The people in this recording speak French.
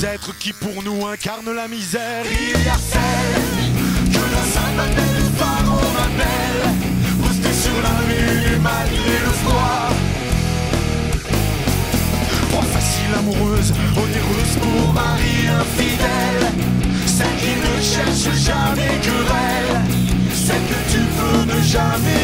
Ces êtres qui pour nous incarnent la misère. Il y a celle que la sainte le pharaon appelle, restée sur la lune malgré le froid. Proie facile, amoureuse, onéreuse pour Marie infidèle, celle qui ne cherche jamais querelle, celle que tu peux ne jamais